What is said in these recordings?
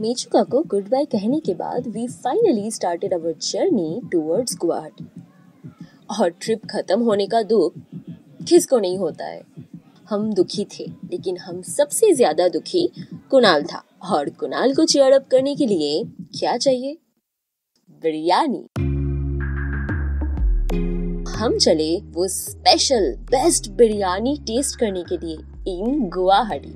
मेचुका को good bye कहने के बाद we finally started our journey towards Guwahati और ट्रिप खत्म होने का दुख किसको नहीं होता है? हम दुखी थे, लेकिन हम सबसे ज़्यादा दुखी कुणाल था। और कुणाल को चेयर अप करने के लिए क्या चाहिए? बिरयानी। हम चले वो स्पेशल बेस्ट बिरयानी टेस्ट करने के लिए इन गुवाहाटी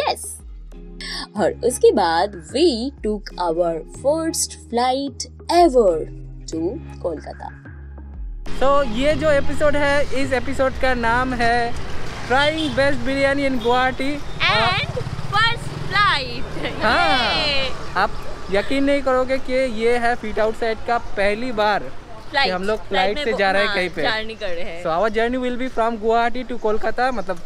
यस और उसके बाद we took our first flight ever to Kolkata तो ये जो एपिसोड है इस एपिसोड का नाम है trying best biryani in Guwahati and first flight हाँ आप यकीन नहीं करोगे कि ये है फीट आउट साइड का पहली बार कि हम लोग फ़्लाइट से जा रहे हैं कहीं पे। जर्नी कर रहे हैं। So our journey will be from Guwahati to Kolkata मतलब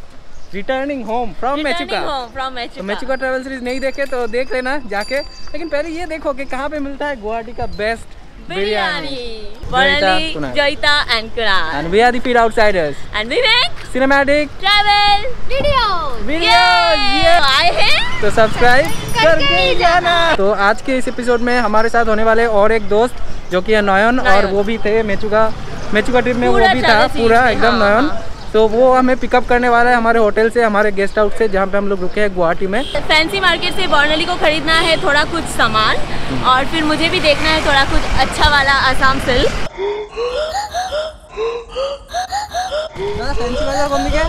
returning home from Mechuka from Mechuka travel series नहीं देखे तो देख लेना जाके। लेकिन पहले ये देखो कि कहाँ पे मिलता है गुवाहाटी का best biryani. Varali. And and we are the feed outsiders and travel videos. Videos, yeah. आए हैं तो सब्सक्राइब करके जाना। तो आज के इस एपिसोड में हमारे साथ होने वाले और एक दोस्त जो कि है नयन और वो भी थे मेचुका मेचुका ट्रिप में वो भी था पूरा एकदम हाँ, नयन। हाँ। तो वो हमें पिकअप करने वाला है हमारे होटल से हमारे गेस्ट हाउस से जहाँ पे हम लोग रुके हैं गुवाहाटी में। फैंसी मार्केट से बॉर्नली को खरीदना है थोड़ा कुछ सामान और फिर मुझे भी देखना है थोड़ा कुछ अच्छा वाला आसाम सिल्क फैंसी बाज़ार कौन दिखे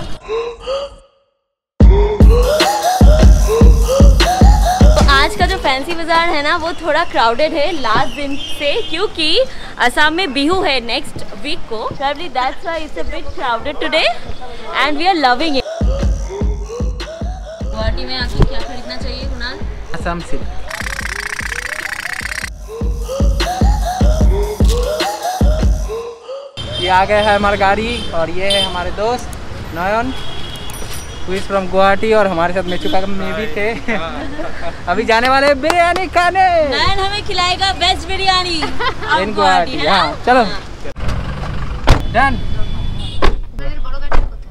तो आज का जो फैंसी बाज़ार है ना वो थोड़ा क्राउडेड है लास्ट दिन से क्योंकि असम में बिहू है नेक्स्ट वीक को। Probably that's why it's a bit crowded today and we are loving it. Guwahati में आके क्या खरीदना चाहिए कुणाल? असम सिल्क ये आ गया है हमारा गाड़ी और ये है हमारे दोस्त नयन। हुई फ्रॉम गुवाहाटी और हमारे साथ मेचुका में भी थे। अभी जाने वाले हैं बिरयानी खाने। नयन हमें खिलाएगा बेस्ट बिरयानी। इन गुवाहाटी है? हाँ चलो। डन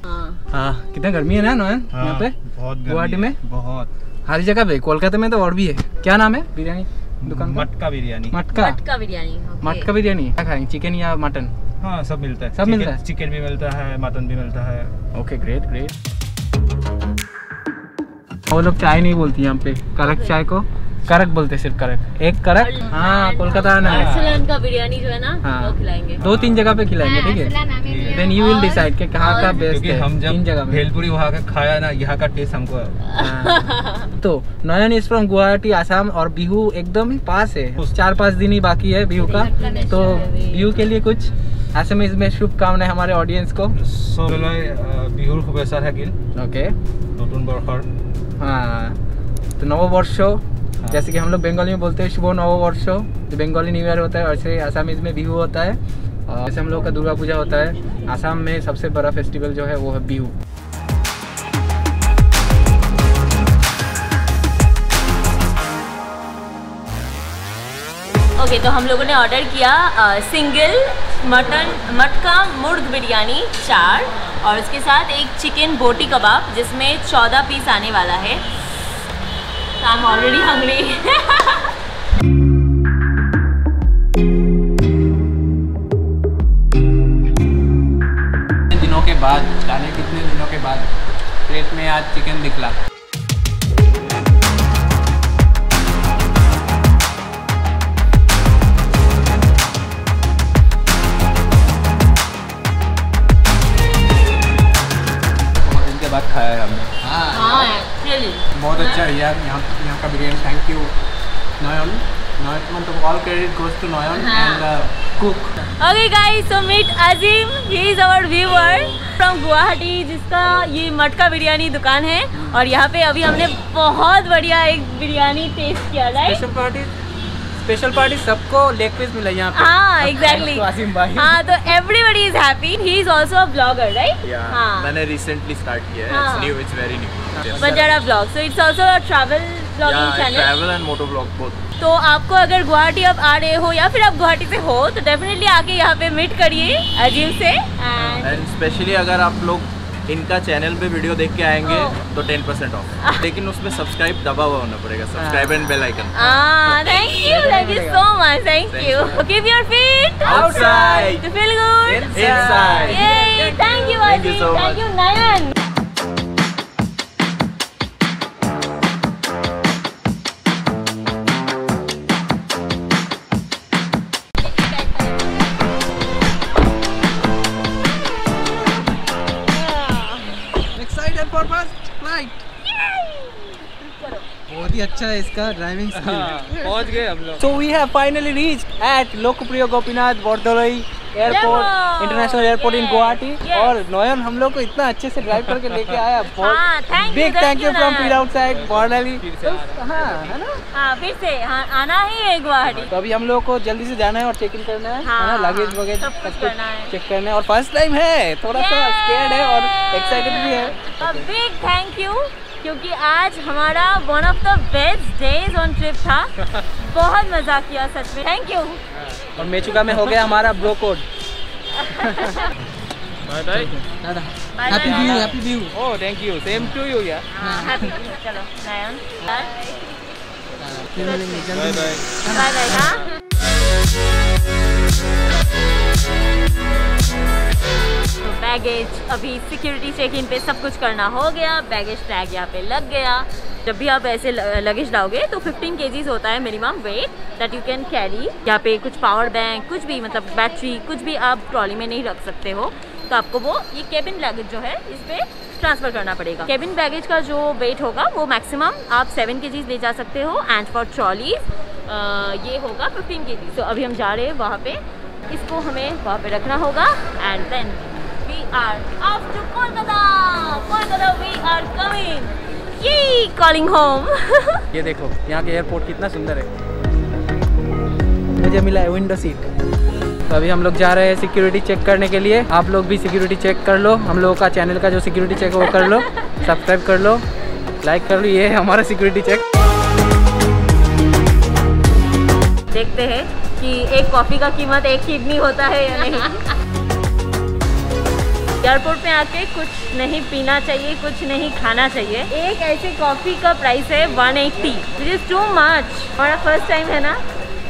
हाँ। हाँ कितना गर्मी है ना नयन हाँ, यहाँ पे? बहुत गर्मी गुवाहाटी में? बहुत। हर जगह पे? कोलकाता में तो और भी है। क्या नाम है? बिरयानी दुकान का? मटका बिरयानी। मटका। मटका बिरयानी. मटका बिरयानी। क्या खाएँगे? चिकन या मटन? हाँ सब मिलता है। सब मिलता है? चिकन भी मिलता है मटन भी मिलता है। ओके ग्रेट ग्रेट वो लोग चाय नहीं बोलती यहाँ पे करक चाय को करक बोलते सिर्फ करक एक करक हाँ कोलकाता आना है अर्सलन का बिरयानी जो है ना हाँ वो खिलाएंगे दो तीन जगह पे खिलाएंगे ठीक है देन यू विल डिसाइड कि कहाँ का और- बेस्ट क्योंकि है हम तीन जगह जब में भेलपुरी वहाँ का खाया ना यहाँ का टेस्ट हमको हाँ। तो नयन इज फ्रॉम गुवाहाटी आसाम और बिहू एकदम ही पास है चार पाँच दिन ही बाकी है बिहू का तो बिहू के लिए कुछ ऐसे में इसमें शुभकामनाएं हमारे ऑडियंस को চবলৈ বিহুৰ শুভেচ্ছা থাকিল ओके নতুন বৰ্ষৰ हाँ। तो नववर्ष जैसे कि हम लोग बंगाली में बोलते हैं शुभ नववर्ष जो बंगाली न्यू ईयर होता है वैसे आसामीज में बिहू होता है। और जैसे हम लोग का दुर्गा पूजा होता है आसाम में सबसे बड़ा फेस्टिवल जो है वो है बिहू। ओके तो हम लोगों ने ऑर्डर किया सिंगल मटन मटका मुर्ग बिरयानी चार। और उसके साथ एक चिकन बोटी कबाब जिसमें चौदह पीस आने वाला है। आई एम ऑलरेडी हंगरी दिनों के बाद, जाने कितने दिनों के बाद प्लेट में आज चिकन दिखला? बहुत अच्छा है यार यहाँ यहाँ का बिरयानी थैंक यू नयन नयन मतलब all credit goes to Nayan. And cook okay guys so meet Azim he is our viewer from Guwahati जिसका ये मटका बिरयानी दुकान है। और यहाँ पे अभी हमने बहुत बढ़िया एक बिरयानी टेस्ट किया राइट स्पेशल पार्टी सबको लेग पीस मिला यहाँ पे। हाँ एग्जैक्टली आसिम भाई। हाँ तो everybody is happy he is also a blogger right हाँ। मैंने रिसेंटली स्टार्ट किया है। It's new it's very new Banjara blog so it's also a travel blogging channel travel and moto blog both तो आपको अगर गुवाहाटी अब आ रहे हो या फिर आप गुवाहाटी से हो तो डेफिनेटली आके यहाँ पे मीट करिए अजीम से एंड एंड स्पेशली अगर आप लोग इनका चैनल पे वीडियो देख के आएँगे Oh. तो टेन परसेंट ऑफ़ लेकिन उसमें सब्सक्राइब दबा हुआ होना पड़ेगा subscribe and bell icon Thank, Thank you. you. Keep your feet outside. To feel good inside. inside. Yay! Thank you, Thank so Thank you, Nayan. Excited for first flight. ही अच्छा है इसका ड्राइविंग स्किल पहुँच गए हम लोग। So we have finally reached at Lokpriya Gopinath Bordoloi Airport, Bravo! International Airport in Yes, Guwahati. yes. और नोयन हम लोग को इतना अच्छे से ड्राइव करके लेके आया। हाँ, बहुत बिग थैंक यू फ्रॉम। पीर आउटसाइड बॉर्डरली फिर से हाँ। है ना? हाँ फिर से हाँ आना ही है गुवाहाटी तो अभी हम लोग को जल्दी से जाना है और चेक इन करना है हाँ, ना? लगेज हाँ, वगैरह सब कुछ चेक करना है। और फ़र्स्ट टाइम है थोड़ा सा स्केर्ड है और एक्साइटेड भी है। Big thank you क्योंकि आज हमारा one of the best days on trip था। बहुत मज़ा किया सच में। थैंक यू और मेचुका में हो गया हमारा ब्रो कोड बाय बाय दादा happy view happy view oh thank you same to you यार हैप्पी चलो Nayan bye bye bye bye हाँ। बैगेज अभी सिक्योरिटी चेक इन पे सब कुछ करना हो गया बैगेज टैग यहाँ पे लग गया। जब भी आप ऐसे लगेज लाओगे तो 15 केजीज होता है minimum weight that you can carry यहाँ पे कुछ पावर बैंक कुछ भी मतलब बैटरी कुछ भी आप ट्रॉली में नहीं रख सकते हो। तो आपको वो, ये केबिन बैगेज जो है, इस पर ट्रांसफ़र करना पड़ेगा। केबिन बैगेज का जो वेट होगा, वो मैक्सिमम आप सेवन के ले जा सकते हो एंड फॉर ट्रॉलीज ये होगा फिफ्टीन के तो अभी हम जा रहे हैं वहाँ पे। इसको हमें वहाँ पे रखना होगा and then we are off to Kolkata Kolkata we are coming ये कॉलिंग होम ये देखो यहाँ के एयरपोर्ट कितना सुंदर है। मुझे मिला है विंडो सीट तो अभी हम लोग जा रहे हैं सिक्योरिटी चेक करने के लिए। आप लोग भी सिक्योरिटी चेक कर लो। हम लोगों का चैनल का जो सिक्योरिटी चेक है वो कर लो। सब्सक्राइब कर लो। लाइक कर लो। ये है हमारा सिक्योरिटी चेक देखते हैं कि एक कॉफ़ी का कीमत एक किडनी होता है या नहीं। एयरपोर्ट में आके कुछ नहीं पीना चाहिए कुछ नहीं खाना चाहिए। एक ऐसे कॉफ़ी का प्राइस है 180 विच इज़ टू मच हमारा फ़र्स्ट टाइम है ना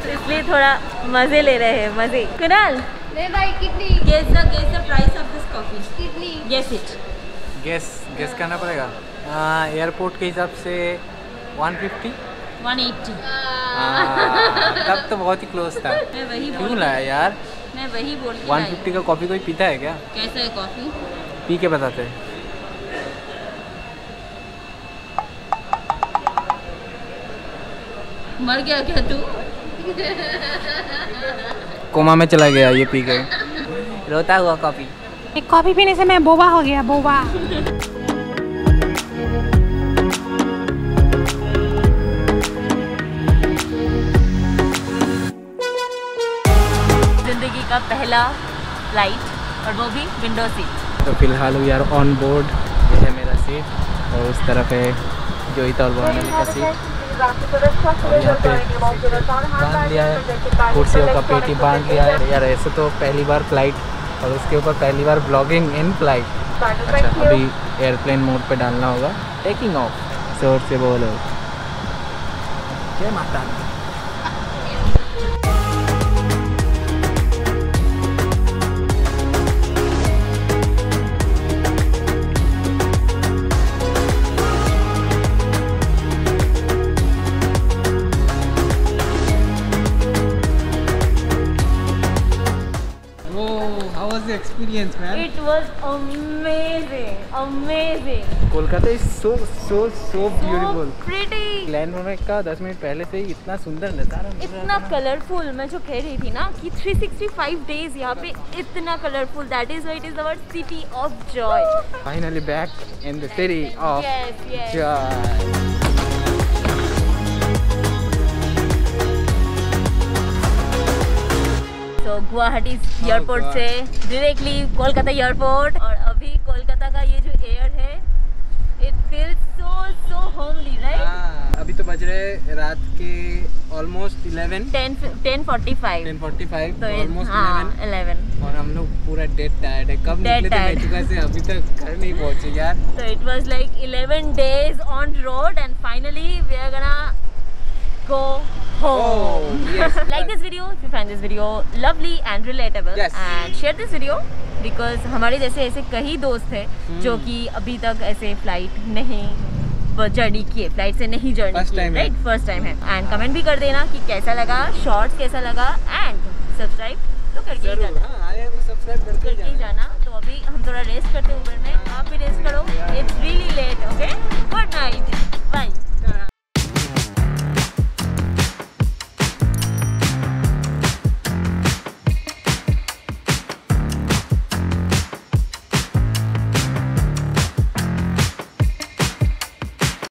तो इसलिए थोड़ा मज़े ले रहे हैं मज़े। कुणाल? ले भाई कितनी? Guess the guess the price of this coffee कितनी? गेस इट गैस गैस करना पड़ेगा। एयरपोर्ट के हिसाब से 150 180 तब तो बहुत ही क्लोज था। मैं वही क्यों लाया यार? मैं वही बोल के 150 का कॉफ़ी कोई पीता है क्या? कैसा है कॉफ़ी पी के बताते हैं। मर गया क्या तू? कोमा में चला गया ये पी के। रोता हुआ कॉफ़ी एक कॉफ़ी पीने से मैं बोबा हो गया बोबा का पहला फ़्लाइट और वो भी विंडो सीट। तो फ़िलहाल वी आर ऑन बोर्ड ये है मेरा सीट और उस तरफ़ है जोईता और बर्नली का सीट कुर्सियों का पेटी बाँध लिया है। यार, ऐसे तो पहली बार फ़्लाइट और उसके ऊपर पहली बार ब्लॉगिंग इन फ़्लाइट अच्छा अभी एयरप्लेन मोड पे डालना होगा। टेकिंग ऑफ़ ज़ोर से बोलो। जय माता दी। Was the experience, man? It was amazing, amazing. Kolkata is so so so beautiful. So pretty. Land होने का 10 मिनट पहले से ही इतना सुंदर नज़ारा इतना कलरफुल मैं जो कह रही थी ना कि 365 डेज़ यहाँ पे इतना colourful that is it is our city of joy finally back in the city of joy तो गुवाहाटी एयरपोर्ट से डायरेक्टली कोलकाता एयरपोर्ट और अभी कोलकाता का ये जो एयर है it feels so so homely right अभी तो बज रहे रात के ऑलमोस्ट 11 10 10:45 10:45 तो ऑलमोस्ट हाँ 11 11 और हम लोग पूरा डेड टायर्ड है। कब थे tired. से अभी तक घर नहीं पहुँचे यार। So it was like 11 days on road and finally we are gonna go home. Yes. like this video if you find this video lovely and relatable. Yes. And share this video because हमारे जैसे ऐसे कई दोस्त हैं hmm. जो कि अभी तक ऐसे flight नहीं जर्नी किए फ़्लाइट से नहीं जर्नी किए राइट फ़र्स्ट टाइम है। एंड कमेंट हाँ। भी कर देना कि कैसा लगा शॉर्ट्स कैसा लगा एंड सब्सक्राइब तो करके ही जाना। हाँ, सब्सक्राइब करके, तो करके ही जाना। तो अभी हम थोड़ा रेस्ट करते हैं। उबर में आप भी रेस्ट करो। It's really late okay good night bye